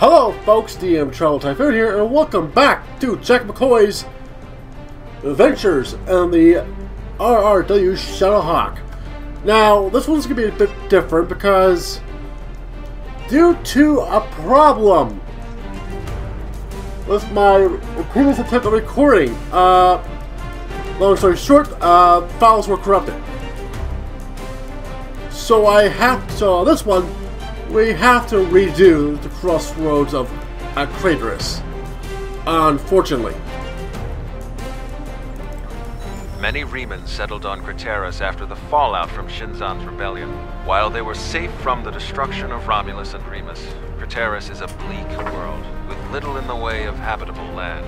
Hello, folks. DM Tribal Typhoon here, and welcome back to Jack McCoy's Adventures in the RRW Shadowhawk. Now, this one's going to be a bit different because, due to a problem with my previous attempt at recording, uh, long story short, uh, files were corrupted. So I have, so on this one, we have to redo the crossroads of uh, Crateris. Unfortunately. Many Remans settled on Crateris after the fallout from Shinzon's rebellion. While they were safe from the destruction of Romulus and Remus, Crateris is a bleak world, with little in the way of habitable land.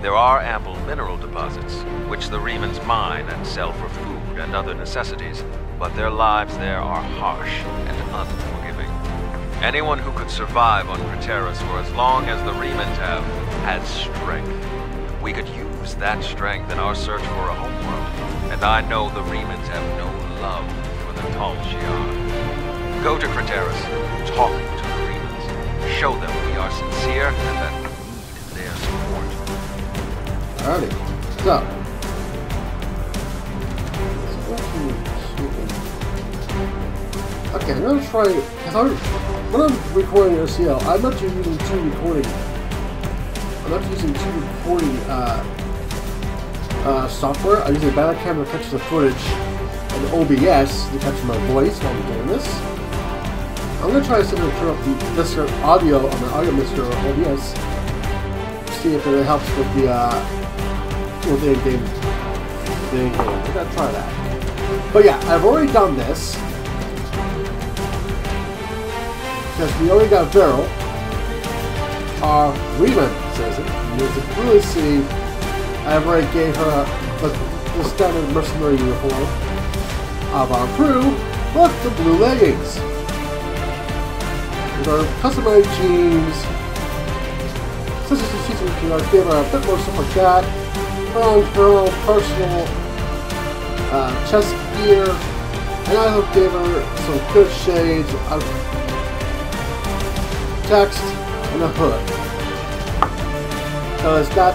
There are ample mineral deposits, which the Remans mine and sell for food and other necessities, but their lives there are harsh and unforgiving. Anyone who could survive on Crateris for as long as the Remans have has strength. We could use that strength in our search for a homeworld, and I know the Remans have no love for the Tal Shiar. Go to Crateris, talk to the Remans, show them we are sincere and that we need their support. Alrighty, so. Okay, I'm gonna try, I'm, when I'm recording OCL, I'm not using two recording, I'm not using two recording uh, uh, software. I'm using Battle Camera to catch the footage and OBS to catch my voice while I'm doing this. I'm gonna try to turn up the Mr. Audio on the Audio mixer Mr. OBS, see if it helps with the uh, with the game. The game. I gotta try that. But yeah, I've already done this. Because we already got Veril. Our Reman says it. You can clearly see, I've already gave her the, the standard mercenary uniform of our crew, but the blue leggings. With our customary jeans, such as the sheets we can give her a bit more stuff like that. Her own, her own personal uh, chest gear, and I also gave her some good shades of text and a hood. Because that,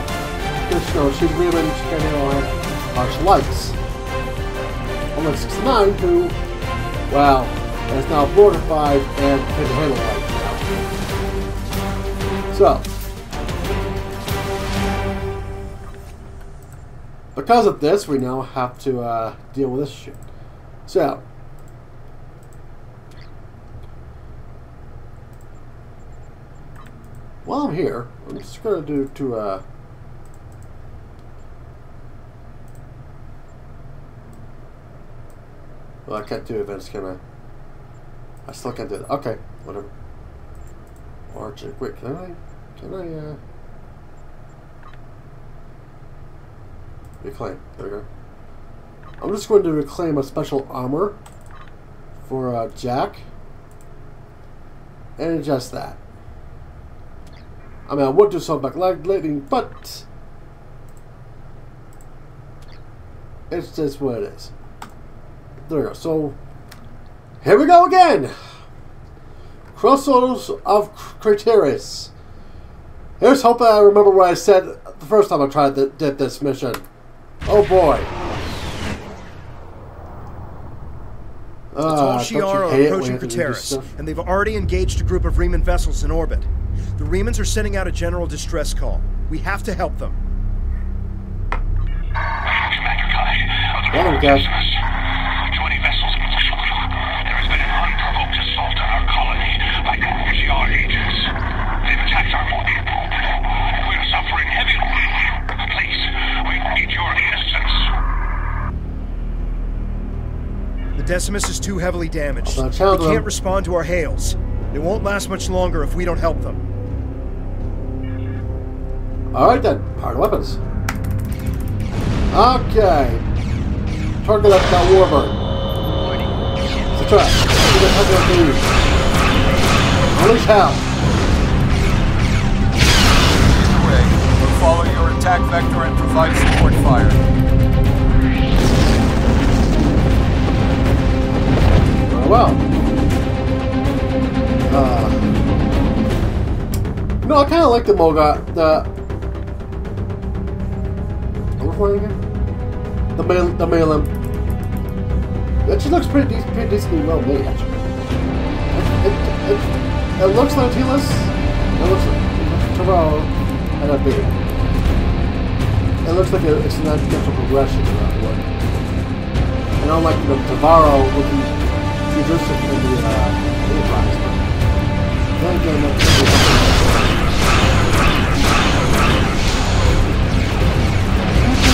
because, you know, she's really can handle harsh lights. Only 69, who, well, is now mortified and can handle lights now. So, because of this, we now have to uh, deal with this shit. So, while I'm here, I'm just going to do to uh, well, I can't do events, can I? I still can't do it. Okay, whatever. Archer, wait, can I? Can I? Uh, reclaim. There we go. I'm just going to reclaim a special armor for uh, Jack and adjust that. I mean, I would do something back like lightning, but it's just what it is. There we go. So here we go again. Crossroads of Crateris. Here's hoping I remember what I said the first time I tried to did this mission. Oh boy. The Tal Ah, Shiar don't are you hate it when approaching you have to do this Crateris, and they've already engaged a group of Reman vessels in orbit. The Remans are sending out a general distress call. We have to help them. Well, I guess. Twenty vessels. There has been an unprovoked assault on our colony by Shiar agents. They've attacked our morning pool. We're suffering heavy loss. Please, we need your assistance. The Decimus is too heavily damaged. I'll They can't respond to our hails. It won't last much longer if we don't help them. Alright then, hard weapons. Okay. Target up that warbird. It's a trap. How they're doing. Unleash hell. Way. We'll follow your attack vector and provide support fire. Very well. Uh, No, I kind of like the Moga. The what's again? The mail, the Malem. It just looks pretty, dec- pretty decently well made, actually. It, it, it, it looks like Tilas. It looks like Taro and a big. It looks like a, it's a natural progression in that way. And unlike the Tavaro looking futuristic in the uh, Enterprise, but then again, that's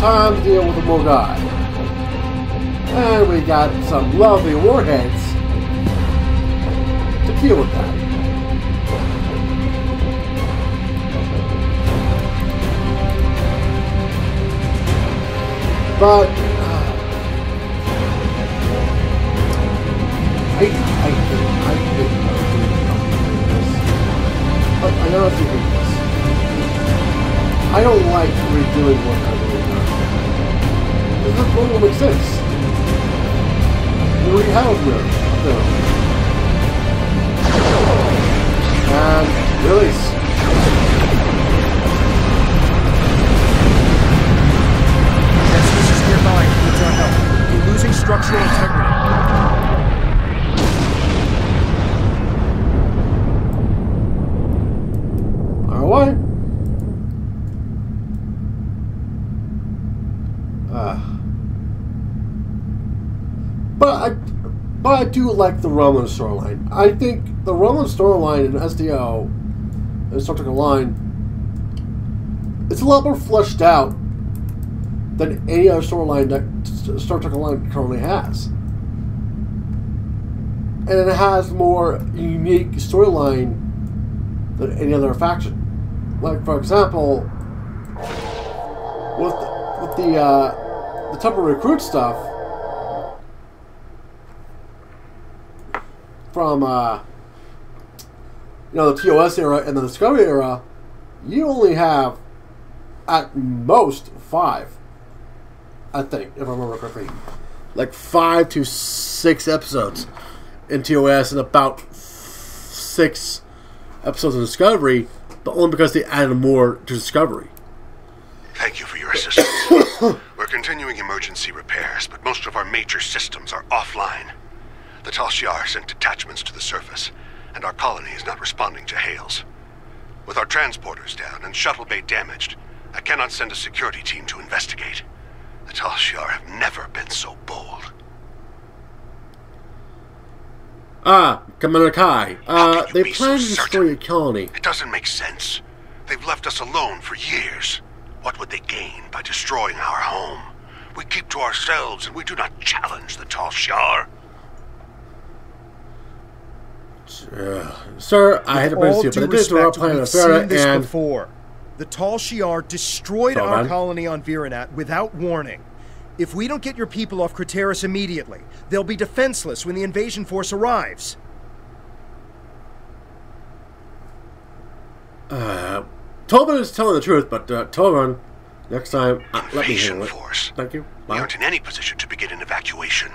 time to deal with the Mogai. And we got some lovely warheads to deal with that. But uh, I, I hate, I hate this. But I honestly this. I don't like redoing what I've This make sense. We have. And release. Transmissions nearby needs our help. We're losing structural integrity. Alright. Ah. But I, but I do like the Roman storyline. I think the Roman storyline in SDO, in Star Trek Line, it's a lot more fleshed out than any other storyline that Star Trek Line currently has. And it has more unique storyline than any other faction. Like for example, with with the uh, the Temporal Recruit stuff from uh, you know the TOS era and the Discovery era, you only have at most five. I think, if I remember correctly, like five to six episodes in TOS and about six episodes of Discovery, but only because they added more to Discovery. Thank you for your assistance. We're continuing emergency repairs, but most of our major systems are offline. The Tal Shiar sent detachments to the surface, and our colony is not responding to hails. With our transporters down and shuttle bay damaged, I cannot send a security team to investigate. The Tal Shiar have never been so bold. Ah, Commander Kai. Uh, they plan so to destroy your colony. It doesn't make sense. They've left us alone for years. What would they gain by destroying our home? We keep to ourselves and we do not challenge the Tal Shiar. Uh, sir, I had to bring All this to you, but it is the respect, planet we've of Farah, seen this and before. The Tal Shiar destroyed Go our on. colony on Virinat without warning. If we don't get your people off Crateris immediately, they'll be defenseless when the invasion force arrives. uh, Tovan is telling the truth, but uh, Tovan, next time, uh, let me Invasion handle it. force. Thank you. We aren't in any position to begin an evacuation.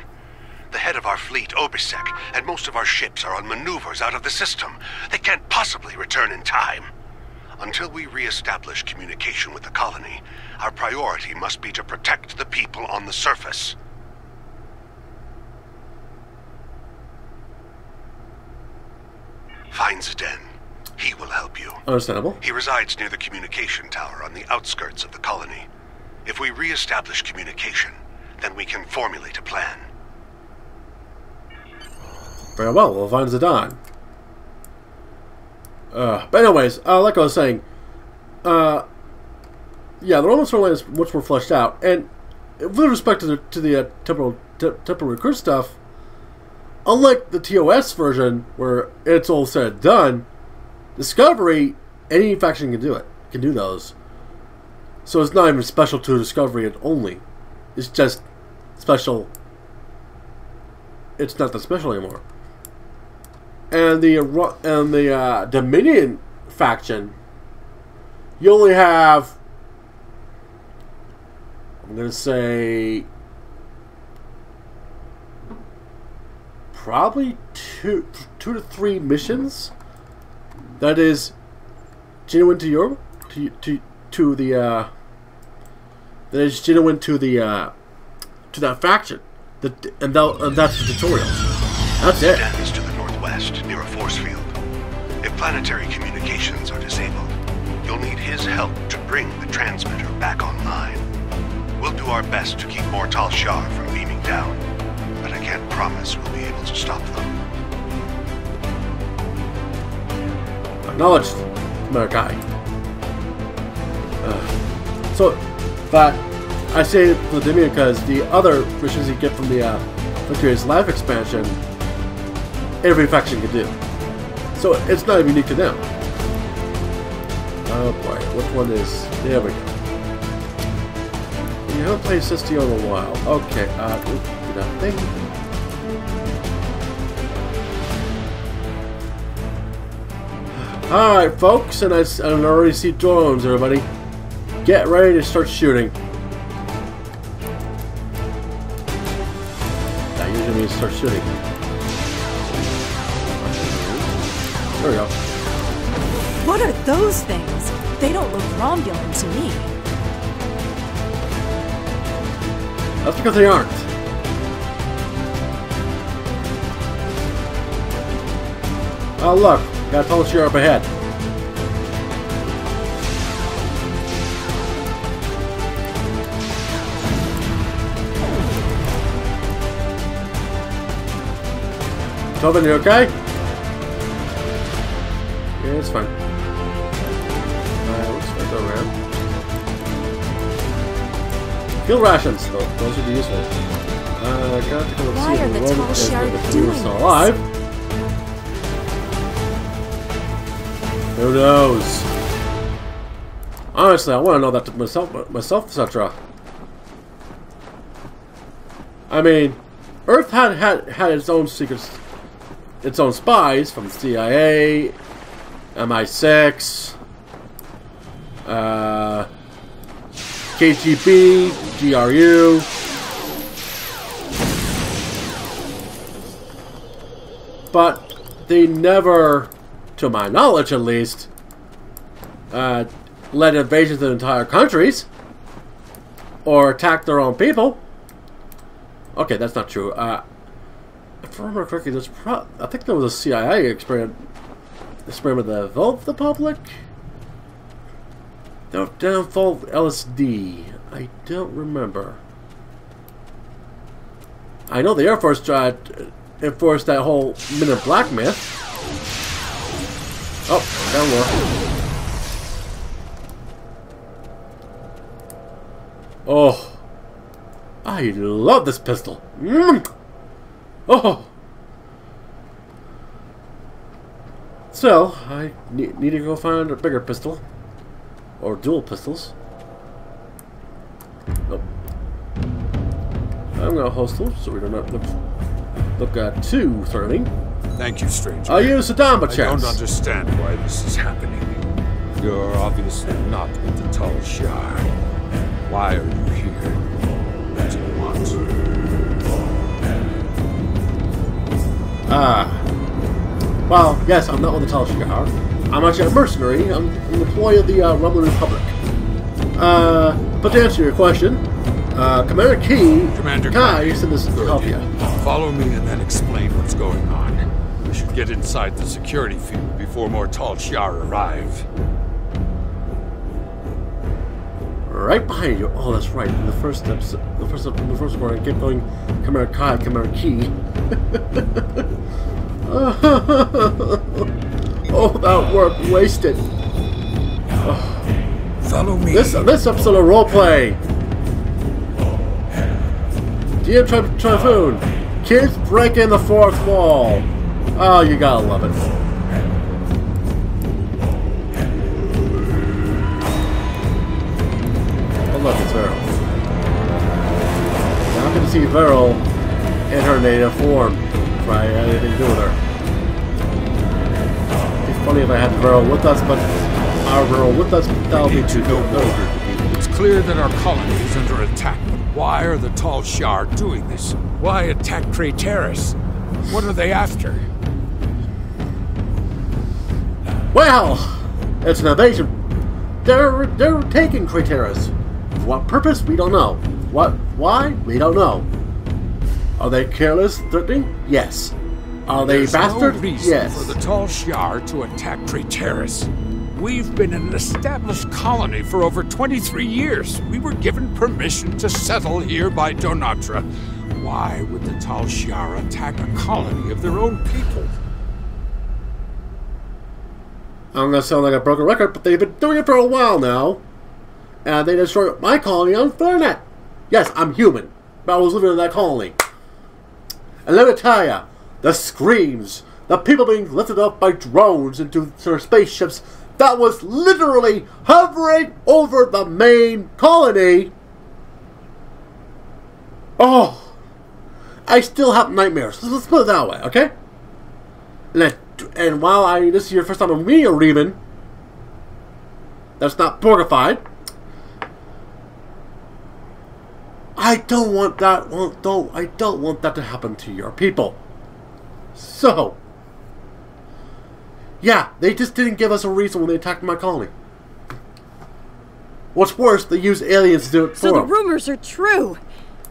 The head of our fleet, Obisek, and most of our ships are on maneuvers out of the system. They can't possibly return in time. Until we re-establish communication with the colony, our priority must be to protect the people on the surface. Find Zden. He will help you. Understandable. He resides near the communication tower on the outskirts of the colony. If we re-establish communication, then we can formulate a plan. Very well, we'll find Zidane. Uh, but anyways, uh, like I was saying, uh, yeah, the Roman storyline is much more fleshed out, and with respect to the to the uh, temporal te- temporal recruit stuff, unlike the TOS version where it's all said and done, Discovery any faction can do it, can do those. So it's not even special to Discovery and only. It's just special. It's not that special anymore. And the and the uh, Dominion faction, you only have. I'm gonna say. Probably two, two to three missions. That is genuine to your to to to the uh, that is genuine to the uh, to that faction. The, and, that, and that's the tutorial. That's it. Northwest, near a force field. If planetary communications are disabled, you'll need his help to bring the transmitter back online. We'll do our best to keep Mortal Shar from beaming down, but I can't promise we'll be able to stop them. Acknowledged, Amerikai. Uh, so, but I say Vladimir because the other missions you get from the uh, Victory is Life expansion, every faction can do. So it's not unique to them. Oh boy, which one is? There we go. You haven't played Sistio in a while. Okay, uh, nothing. Alright, folks, and I, I already see drones, everybody. Get ready to start shooting. That usually means start shooting. Those things? They don't look Romulan to me. That's because they aren't. Oh look, got a Tal Shiar up ahead. Tovan, you okay? Yeah, it's fine. Fuel rations, though. Those would be useful. Uh, got to go Why see are if the Roman- Tall if- Shard if we were doing still this? alive. Who knows? Honestly, I want to know that to myself, myself, etc. I mean, Earth had, had had its own secrets, its own spies from CIA, MI6, uh, KGB, GRU. But they never, to my knowledge at least, uh, led invasions of entire countries or attacked their own people. Okay, that's not true. Uh, if I remember correctly, there's pro- I think there was a CIA experiment, experiment that involved the public. The downfall of LSD. I don't remember. I know the Air Force tried to enforce that whole Men in Black myth. Oh, down low. Oh. I love this pistol. Mm. Oh. So, I need to go find a bigger pistol. Or dual pistols. Oh. I'm gonna hostel, so we don't have look, look at too threatening. Thank you, stranger. I use the Damba I don't understand why this is happening. You're obviously not with the Tal Shiar. Why are you here? What do you want? Ah. Well, yes, I'm not with the Tal Shiar. I'm actually a mercenary. I'm an employee of the uh, Republic. Uh, but to answer your question, uh, Commander Key Commander Kai sent us to help you. Follow me and then explain what's going on. We should get inside the security field before more Tal Shiar arrive. Right behind you. Oh, that's right. In the first episode, the first, in the first recording, I kept going, Commander Kai, Commander Key. oh, that work wasted. Follow me. This this episode of roleplay. DM Tri Typhoon. Kids breaking the fourth wall. Oh, you gotta love it. Oh, look, it's Veril. Now I can see Veril in her native form. Try anything to do with her. Funny if I had Veril with us, but our Veril with us, that would be too to good. It's clear that our colony is under attack, but why are the Tal Shiar doing this? Why attack Crateris? What are they after? Well, it's an invasion. They're they're taking Crateris. For what purpose? We don't know. What? Why? We don't know. Are they careless, threatening? Yes. Are they There's bastard? no reason yes. for the Tal Shiar to attack Crateris. We've been an established colony for over 23 years. We were given permission to settle here by Donatra. Why would the Tal Shiar attack a colony of their own people? I'm gonna sound like a broken record, but they've been doing it for a while now. And they destroyed my colony on Thornet. Yes, I'm human, but I was living in that colony. And let me tell ya, the screams, the people being lifted up by drones into their spaceships that was literally hovering over the main colony. Oh, I still have nightmares. Let's, put it that way, okay? And, I, and while I this is your first time I'm meeting a Reman, that's not Borgified. I don't want that. Don't I don't want that to happen to your people. So, yeah, they just didn't give us a reason when they attacked my colony. What's worse, they used aliens to do it So for the them. rumors are true.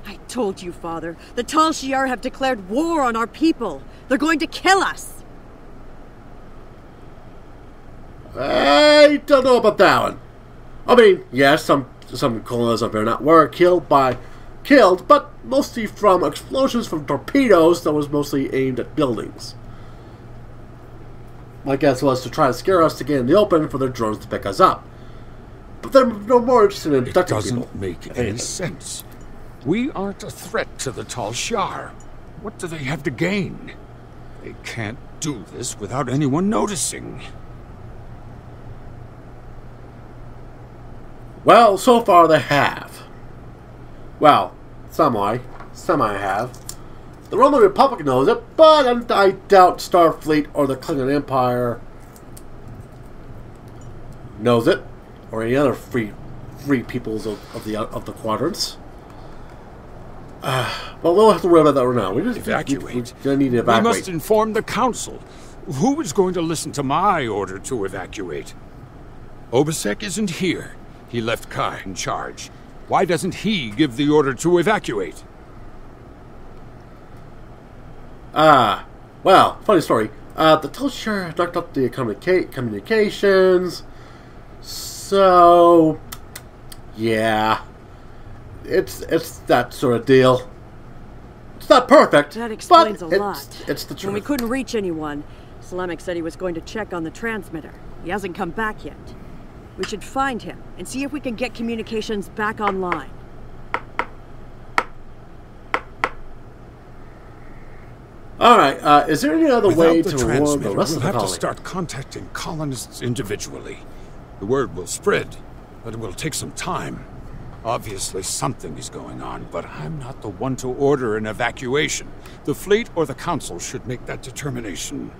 I told you, Father. The Tal Shiar have declared war on our people. They're going to kill us. I don't know about that one. I mean, yes, some some colonists up there not were killed by killed, but mostly from explosions from torpedoes that was mostly aimed at buildings. My guess was to try to scare us to get in the open for their drones to pick us up. But they're no more interested in It abducting doesn't people. make any sense. We aren't a threat to the Tal Shiar. What do they have to gain? They can't do this without anyone noticing. Well, so far they have. Well, semi, semi have. The Roman Republic knows it, but I doubt Starfleet or the Klingon Empire knows it, or any other free, free peoples of, of the of the quadrants. Uh, but we'll have to worry about that right now. We just Evacuate. We, are gonna need to We evacuate. must inform the council. Who is going to listen to my order to evacuate? Obisek isn't here. He left Kai in charge. Why doesn't he give the order to evacuate? Ah, well, funny story. Uh, the Tal Shiar knocked up the communica- communications. So, yeah, it's it's that sort of deal. It's not perfect, That explains but a it's, lot. It's the truth. When we couldn't reach anyone, Slamic said he was going to check on the transmitter. He hasn't come back yet. We should find him and see if we can get communications back online. All right. Uh, is there any other Without way the to warn the transmitter, rest we'll of the have colony? to start contacting colonists individually. The word will spread, but it will take some time. Obviously, something is going on, but I'm not the one to order an evacuation. The fleet or the council should make that determination.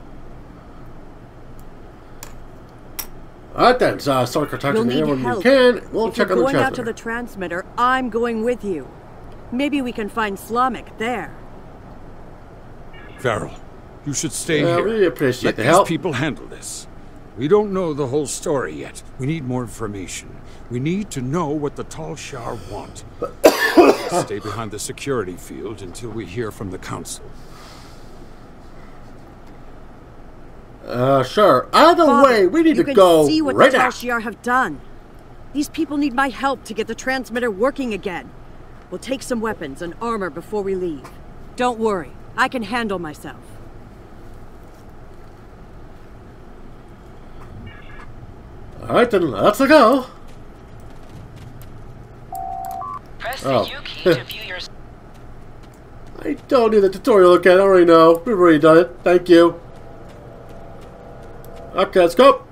All right then. So, uh, start contacting You'll need anyone you help. can. We'll if check you're on the going out to the transmitter, I'm going with you. Maybe we can find Slamic there. Farrell, you should stay Yeah, here. Really appreciate Let the these help. people handle this. We don't know the whole story yet. We need more information. We need to know what the Tal Shiar want. Stay behind the security field until we hear from the council. Uh, sure. Either Father, way, we need you to can go see what right the now. Tal Shiar have done. These people need my help to get the transmitter working again. We'll take some weapons and armor before we leave. Don't worry, I can handle myself. All right then. Let's go. Press Oh. the U key to view your I don't need the tutorial again. I already know. We've already done it. Thank you. Okay, let's go.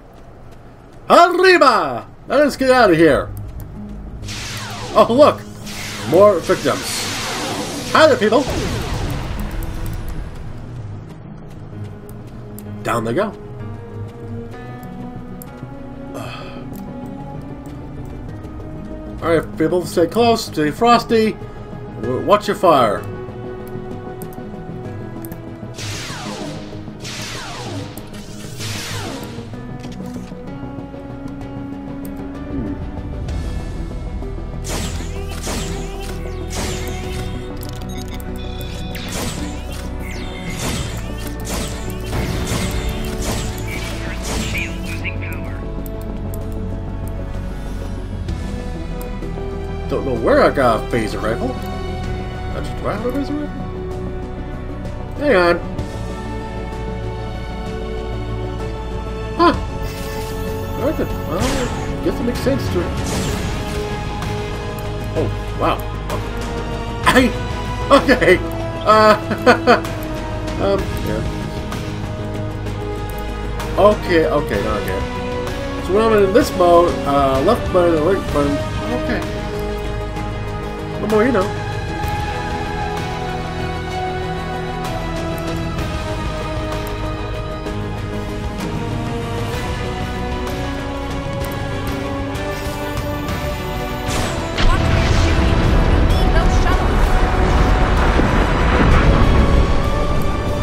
Arriba! Let us get out of here. Oh, look! More victims. Hi there, people! Down they go. Alright, people, stay close, stay frosty. Watch your fire. Phaser rifle. Actually, do I have a phaser rifle? Hang on. Huh. Alright then. Well, I guess it makes sense to Oh, wow. I... Okay. Uh... um, yeah. Okay, okay, I. So when I'm in this mode, uh, left button and right button, okay. The more you know.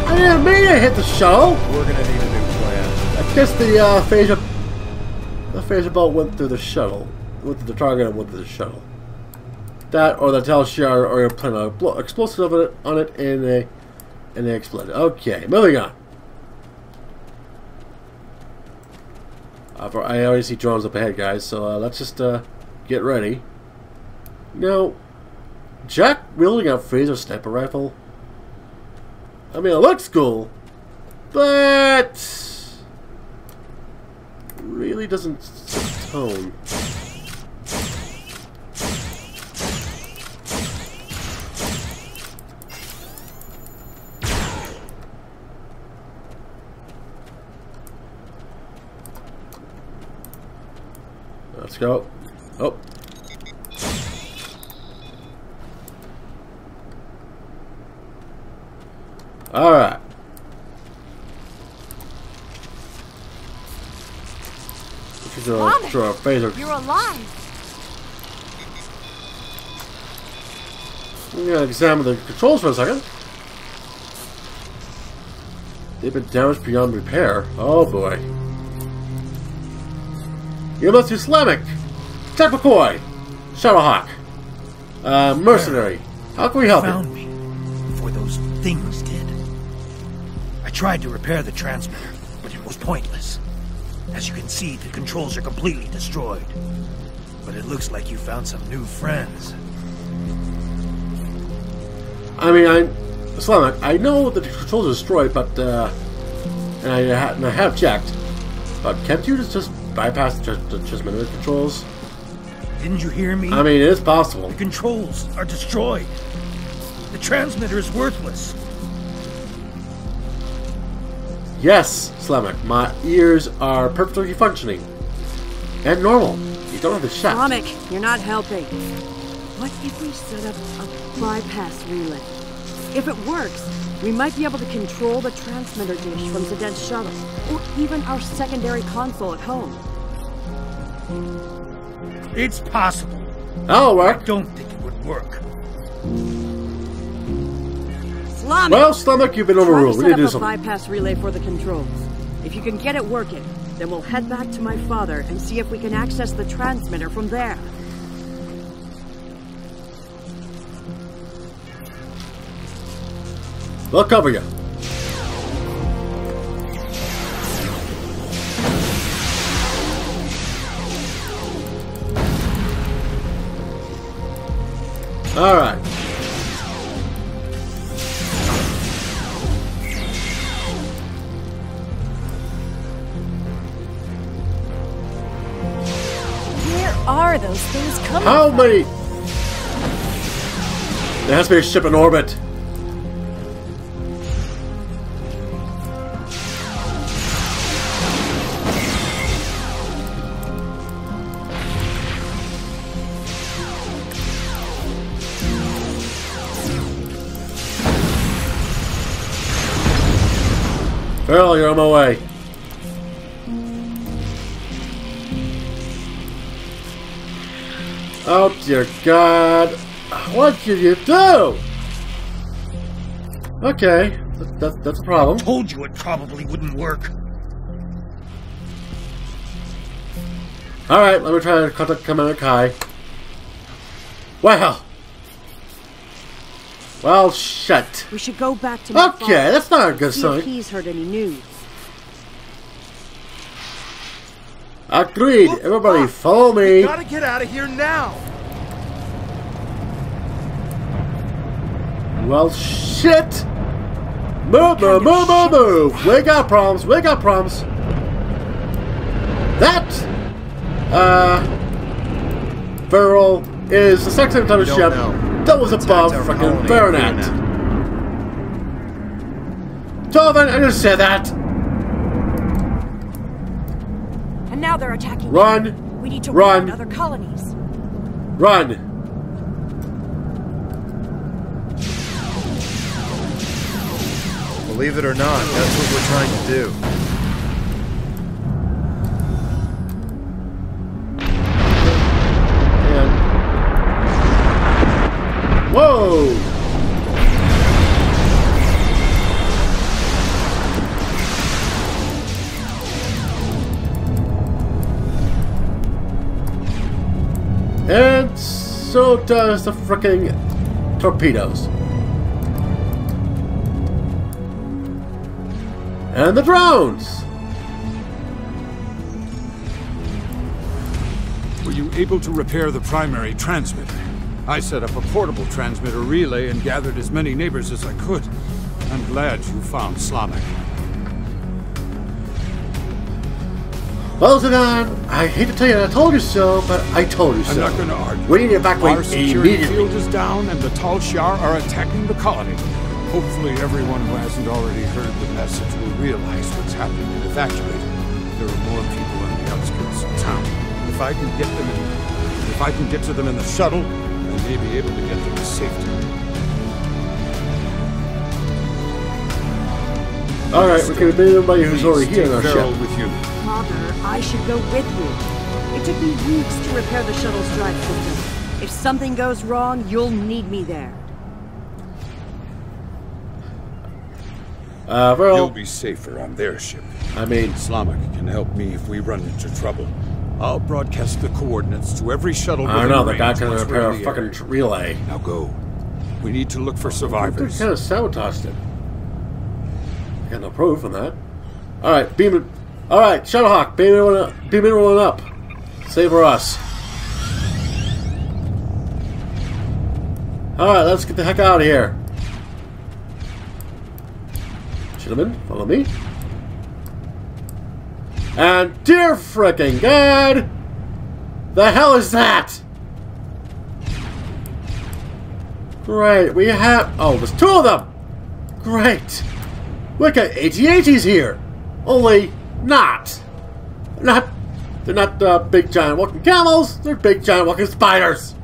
I didn't mean to hit the shuttle. We're gonna need a new plan. I guess the uh, phaser, the phaser bolt went through the shuttle, went through the target and went through the shuttle. That or the Tal Shiar or you put a blo- explosive on it, on it and they and they exploded. Okay, moving on. I've, I already see drones up ahead, guys. So uh, let's just uh, get ready. Now, Jack wielding a phaser sniper rifle. I mean, it looks cool, but really doesn't tone. Go. Oh. All right. She's gonna Vomit. a phaser. You're alive. I'm gonna uh, examine the controls for a second. They've been damaged beyond repair. Oh boy. You must be Slamic! Jack Shadowhawk! Uh, mercenary. How can we help you? found me before those things did. I tried to repair the transmitter, but it was pointless. As you can see, the controls are completely destroyed. But it looks like you found some new friends. I mean, I, I know that the controls are destroyed, but, uh, and I, and I have checked, but can't you just, just bypass the, tr- the transmitter controls? Didn't you hear me? I mean, it is possible. the controls are destroyed. The transmitter is worthless. Yes, Slamic, my ears are perfectly functioning. And normal. You don't have the shot. Comic, you're not helping. What if we set up a bypass relay? If it works, we might be able to control the transmitter dish from Zedet's shuttle, or even our secondary console at home. It's possible. That'll I don't think it would work. Slamic! Well, Slamic, you've been Try to overruled. We set need up to do a something. bypass relay for the controls. If you can get it working, then we'll head back to my father and see if we can access the transmitter from there. We'll cover you. All right. Where are those things coming How from? many? There has to be a ship in orbit. Earl, you're on my way. Oh dear God! What did you do? Okay, that, that, that's a problem. I Told you it probably wouldn't work. All right, let me try to contact Commander Kai. Wow. Well, shit. We should go back to my Okay, father, that's not a good sign. if he's heard any news. Agreed. Everybody, follow me. We Gotta get out of here now! Well, shit. Move, move, move, move, move. We got problems. We got problems. That, uh, barrel is the second type of don't ship know. That was above Attacked fucking colony at Baronet. Tovan, I just said that. And now they're attacking. Run. We need to Run. warn other colonies. Run. Believe it or not, that's what we're trying to do. Whoa. And so does the fricking torpedoes. And the drones! Were you able to repair the primary transmitter? I set up a portable transmitter relay and gathered as many neighbors as I could. I'm glad you found Slamek. Well, Zidane, I hate to tell you I told you so, but I told you so. I'm not going to argue. We need to evacuate Our security immediately. field is down and the Tal Shiar are attacking the colony. Hopefully everyone who hasn't already heard the message will realize what's happening and evacuate. There are more people on the outskirts of town. If I can get them in, if I can get to them in the shuttle, may be able to get them to safety. Alright, we can admit everybody who's already here in our Take Farrell ship. with you. Father, I should go with you. It took me weeks to repair the shuttle's drive system. If something goes wrong, you'll need me there. Uh, You'll be safer on their ship. I mean, Slamek can help me if we run into trouble. I'll broadcast the coordinates to every shuttle I don't know, the guy can repair a fucking relay. Now go. We need to look for survivors. They kind of sabotaged it. Got no proof on that. Alright, beam it. Alright, Shuttlehawk, beam everyone up. Beam everyone up. Save for us. Alright, let's get the heck out of here. Gentlemen, follow me. And dear fricking God! The hell is that? Great, we have... Oh, there's two of them! Great! We got AT-ATs here! Only not! Not... They're not uh, big giant walking camels, they're big giant walking spiders!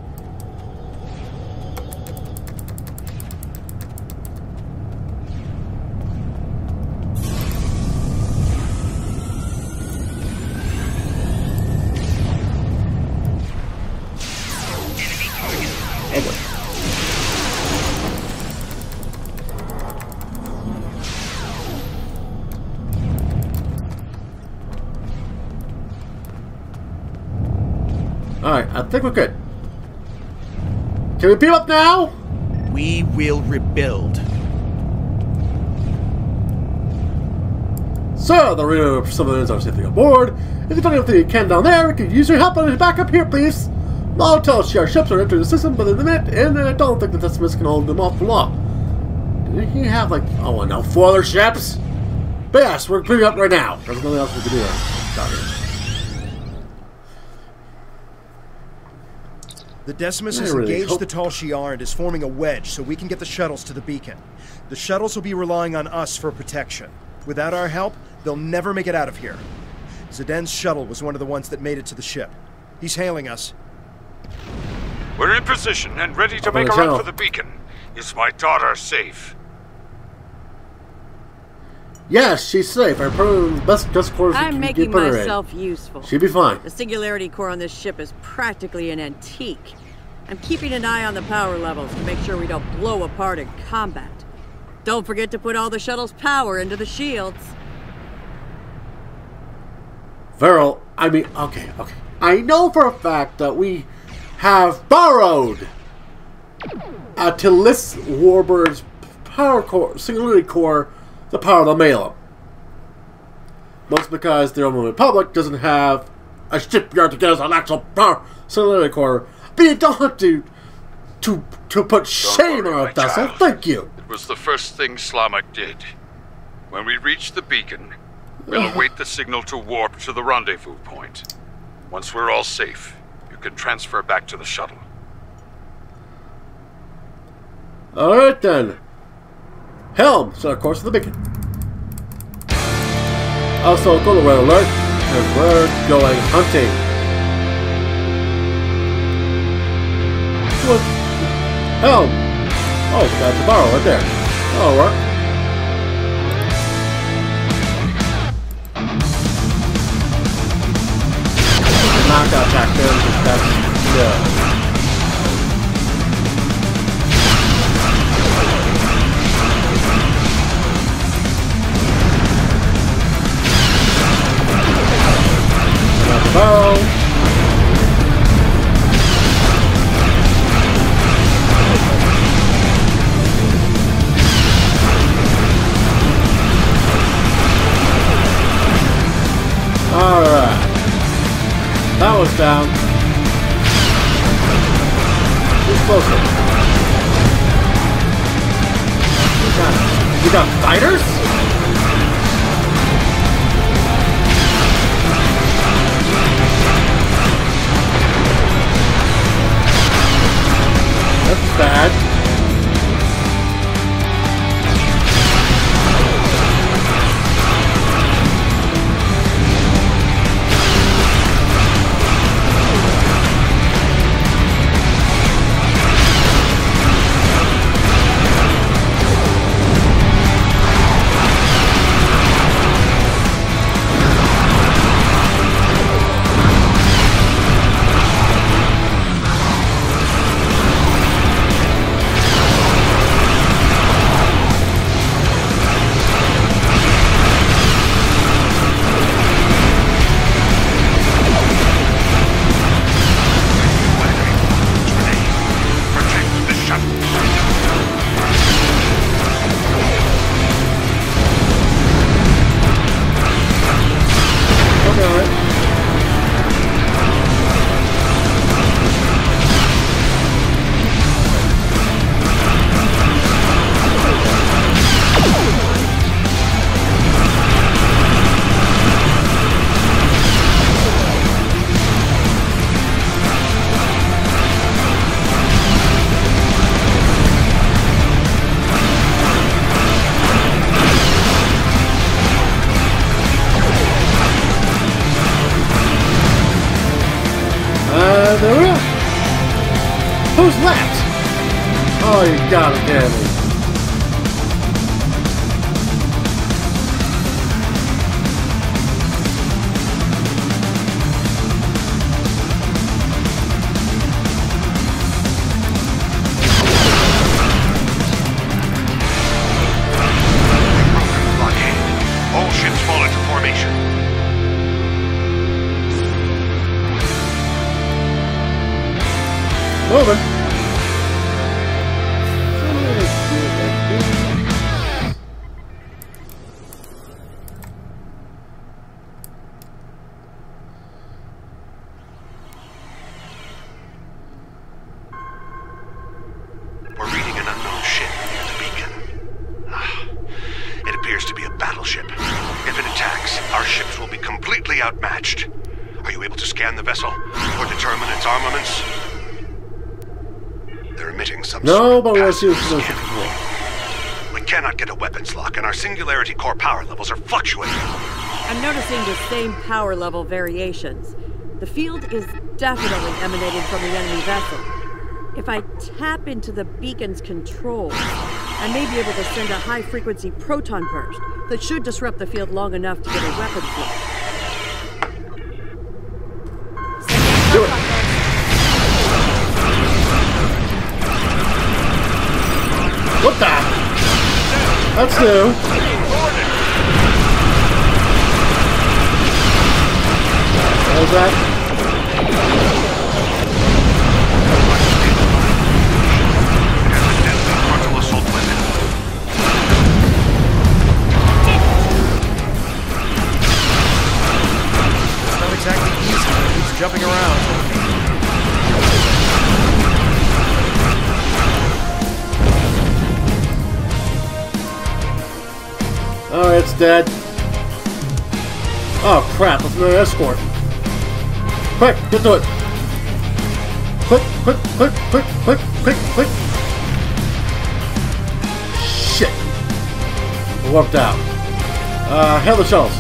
Alright, I think we're good. Can we beam up now? We will rebuild. Sir, the reader of some of those are safely aboard. If you don't have anything you can down there, we could use your help and back up here, please. I'll tell us our ships are entering the system within a minute, and I don't think the Testaments can hold them off for long. Did he have like, oh, no, four other ships? But yes, we're clearing up right now. There's nothing else we can do. The Decimus has really engaged hope- the Tal Shiar and is forming a wedge so we can get the shuttles to the beacon. The shuttles will be relying on us for protection. Without our help, they'll never make it out of here. Ziden's shuttle was one of the ones that made it to the ship. He's hailing us. We're in position and ready to Up on make a run for the beacon. Is my daughter safe? Yes, she's safe. I put her in the best best quarters I'm making her in. myself useful. She'll be fine. The singularity core on this ship is practically an antique. I'm keeping an eye on the power levels to make sure we don't blow apart in combat. Don't forget to put all the shuttle's power into the shields. Veril, I mean, okay, okay. I know for a fact that we have borrowed uh, T'liss Warbird's power core, singularity core, the power to mail them. Most because the Romulan Republic doesn't have a shipyard to get us an actual power singularity core. But you don't have to to to put shame worry, on a vessel. Thank you. It was the first thing Slamak did. When we reach the beacon, we'll await the signal to warp to the rendezvous point. Once we're all safe, you can transfer back to the shuttle. All right then. Helm, set a course the beacon. Also, go to red alert, and we're going hunting. What? Helm. Oh, that's a barrel right there. That'll work. Knockout attack there, that's good. Not. Alright. That was down. Who's closer? You got, you got fighters? Bad. Completely outmatched. Are you able to scan the vessel or determine its armaments? They're emitting some No, sort of but we'll see passive what's going scanning We cannot get a weapons lock, and our singularity core power levels are fluctuating. I'm noticing the same power level variations. The field is definitely emanating from the enemy vessel. If I tap into the beacon's controls, I may be able to send a high-frequency proton burst that should disrupt the field long enough to get a weapon flow. That's new. What was that? Dead. Oh crap, let's another escort. Quick, get to it. Quick, quick, quick, quick, quick, quick, quick. Shit. It worked out. Uh, hail the shuttles.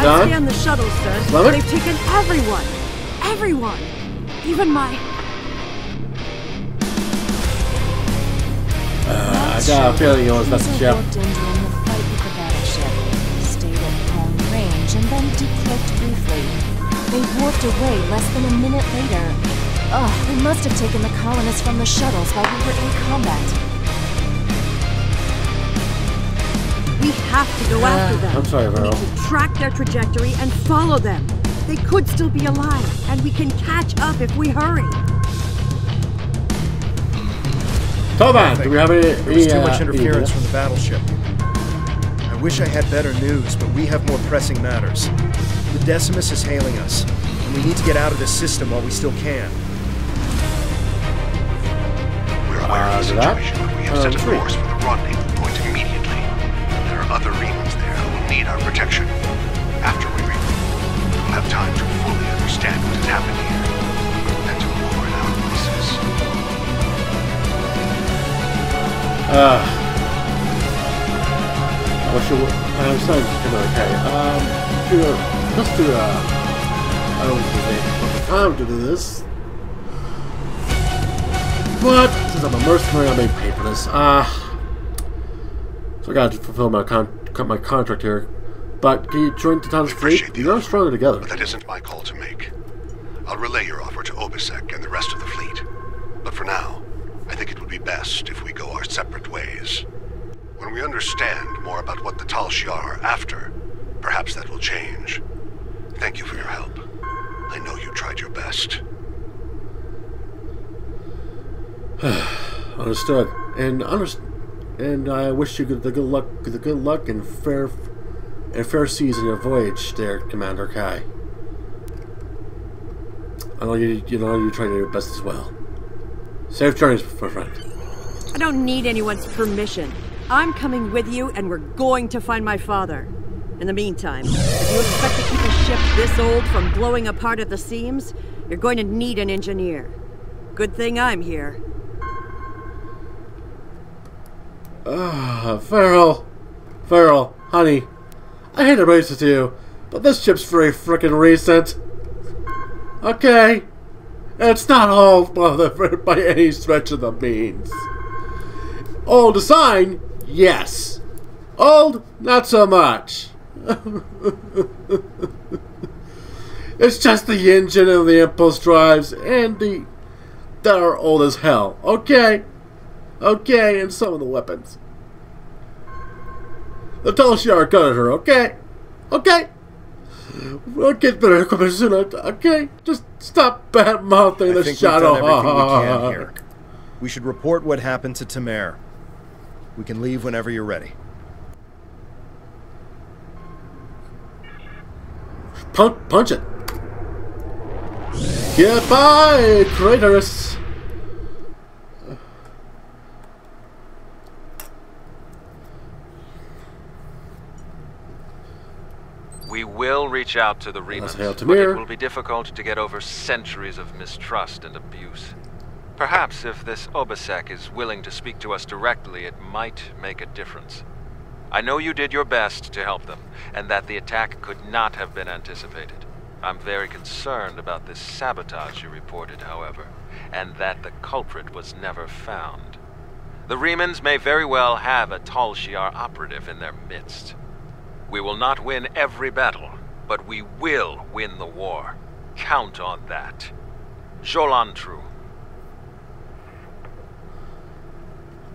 I scanned the shuttles, sir. They've taken everyone. Everyone. Even my... in during the fight with the battleship, stayed at home range, and then decloaked briefly. They warped away less than a minute later. Ugh, they must have taken the colonists from the shuttles while we were in combat. We have to go uh, after them. I'm sorry, We Veril. need to track their trajectory and follow them. They could still be alive, and we can catch up if we hurry. Tovan, do we have any? There was too uh, much interference any- from the battleship. I wish I had better news, but we have more pressing matters. The Decimus is hailing us, and we need to get out of this system while we still can. We're aware Uh, of the that? situation, but we have Uh, set a tree. course for the rendezvous point immediately. There are other Remans there who will need our protection. After Uh, I wish it would. I'm sorry, it's okay. Um, do a, let's do a. I don't think the time to do this. But since I'm a mercenary, I may pay for this. Ah, so I got to fulfill my con my contract here. But can you join Titan's fleet? You're offer, stronger together. But that isn't my call to make. I'll relay your offer to Obisek and the rest of the fleet. But for now, think it would be best if we go our separate ways. When we understand more about what the Tal Shiar are after, perhaps that will change. Thank you for your help. I know you tried your best. Understood. And underst- and I wish you good, the good luck, the good luck and fair, and fair seas in your voyage, there, Commander Kai. I know you, you know you try your best as well. Safe journeys, my friend. I don't need anyone's permission. I'm coming with you, and we're going to find my father. In the meantime, if you expect to keep a ship this old from blowing apart at the seams, you're going to need an engineer. Good thing I'm here. Ah, Veril, Veril, honey, I hate to race it to you, but this ship's very frickin' recent. Okay, it's not all by, by any stretch of the means. Old design, yes. Old, not so much. it's just the engine and the impulse drives and the that are old as hell. Okay. Okay, and some of the weapons. The Tal Shiar got her, okay? Okay? We'll get better equipment soon, okay? Just stop bad mouthing the shadow. we've done everything we can here. We should report what happened to Tamer. We can leave whenever you're ready. Punch, punch it. Goodbye, Kratos. We will reach out to the Remans, to but it will be difficult to get over centuries of mistrust and abuse. Perhaps if this Obisek is willing to speak to us directly, it might make a difference. I know you did your best to help them, and that the attack could not have been anticipated. I'm very concerned about this sabotage you reported, however. and that the culprit was never found. The Remans may very well have a Tal Shiar operative in their midst. We will not win every battle, but we will win the war. Count on that. Jolan Tru.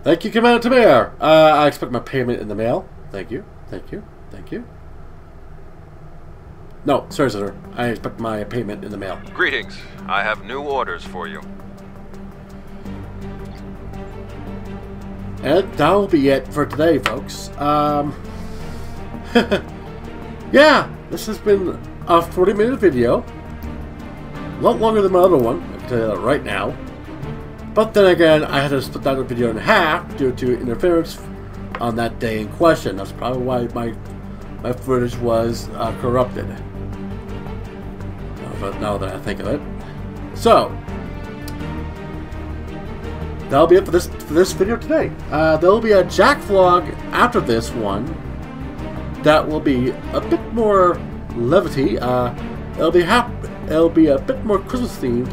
Thank you, Commander Tamir. Uh, I expect my payment in the mail. Thank you. Thank you. Thank you. No, sorry, sir. I expect my payment in the mail. Greetings. I have new orders for you. And that'll be it for today, folks. Um, yeah, this has been a 40 minute video. A lot longer than my other one, I can tell you that right now. But then again, I had to split that video in half due to interference on that day in question. That's probably why my my footage was uh, corrupted. But now that I think of it, so that'll be it for this for this video today. Uh, there will be a Jack vlog after this one. That will be a bit more levity. Uh, it'll be hap It'll be a bit more Christmas themed.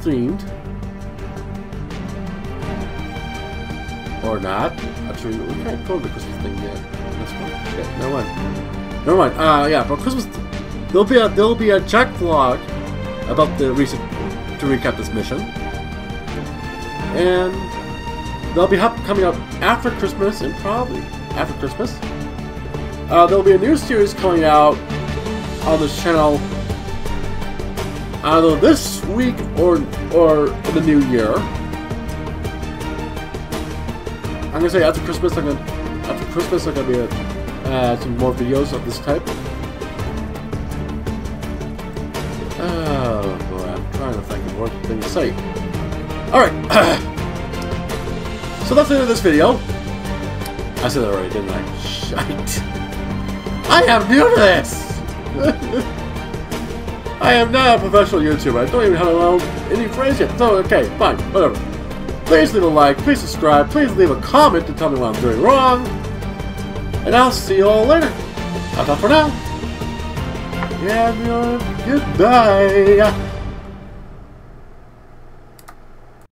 Themed. Or not. Actually, we can't go to the Christmas thing yet. This one. Yeah, never mind. Never mind. Uh, yeah, but Christmas. There'll be a there'll be a Jack vlog about the recent to recap this mission, and they'll be coming up after Christmas and probably after Christmas. Uh, there'll be a new series coming out on this channel either this week or or the new year. I'm gonna say after Christmas. I'm gonna after Christmas. I'm gonna be uh, some more videos of this type. Oh boy, I'm trying to think of what thing to say. All right. so that's the end of this video. I said that already, didn't I? Shite. I am new to this. I am not a professional YouTuber. I don't even have any friends yet. So, okay, fine, whatever. Please leave a like, please subscribe, please leave a comment to tell me what I'm doing wrong. And I'll see you all later. That's all for now. Yeah, goodbye.